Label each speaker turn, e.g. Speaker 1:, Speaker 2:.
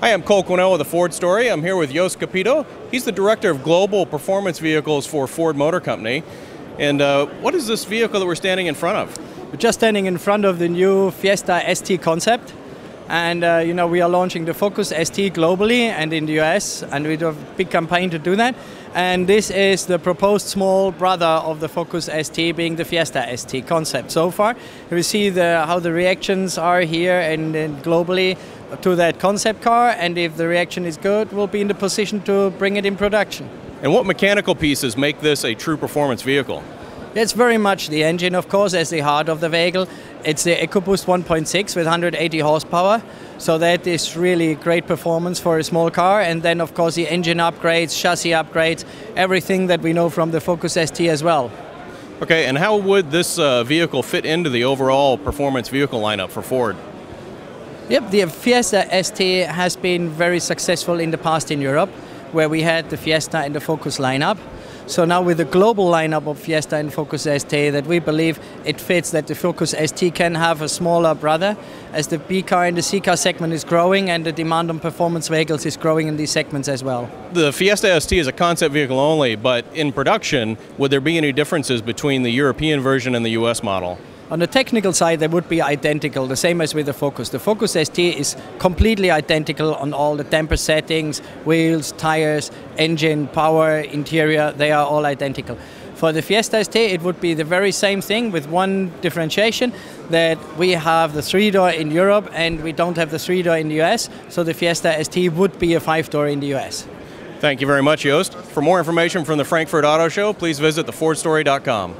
Speaker 1: Hi, I'm Cole Quinnell with the Ford Story. I'm here with Jost Capito. He's the Director of Global Performance Vehicles for Ford Motor Company. And uh, what is this vehicle that we're standing in front of?
Speaker 2: We're just standing in front of the new Fiesta ST concept. And uh, you know we are launching the Focus ST globally and in the US, and we do a big campaign to do that. And this is the proposed small brother of the Focus ST, being the Fiesta ST concept. So far, we see the, how the reactions are here and, and globally to that concept car, and if the reaction is good, we'll be in the position to bring it in production.
Speaker 1: And what mechanical pieces make this a true performance vehicle?
Speaker 2: It's very much the engine, of course, as the heart of the vehicle. It's the EcoBoost 1.6 with 180 horsepower. So that is really great performance for a small car. And then, of course, the engine upgrades, chassis upgrades, everything that we know from the Focus ST as well.
Speaker 1: Okay, and how would this uh, vehicle fit into the overall performance vehicle lineup for Ford?
Speaker 2: Yep, the Fiesta ST has been very successful in the past in Europe, where we had the Fiesta and the Focus lineup. So now with the global lineup of Fiesta and Focus ST, that we believe it fits that the Focus ST can have a smaller brother, as the B car and the C car segment is growing, and the demand on performance vehicles is growing in these segments as well.
Speaker 1: The Fiesta ST is a concept vehicle only, but in production, would there be any differences between the European version and the US model?
Speaker 2: On the technical side, they would be identical, the same as with the Focus. The Focus ST is completely identical on all the damper settings, wheels, tires, engine, power, interior, they are all identical. For the Fiesta ST, it would be the very same thing with one differentiation that we have the three door in Europe and we don't have the three door in the US, so the Fiesta ST would be a five door in the US.
Speaker 1: Thank you very much, Jost. For more information from the Frankfurt Auto Show, please visit thefordstory.com.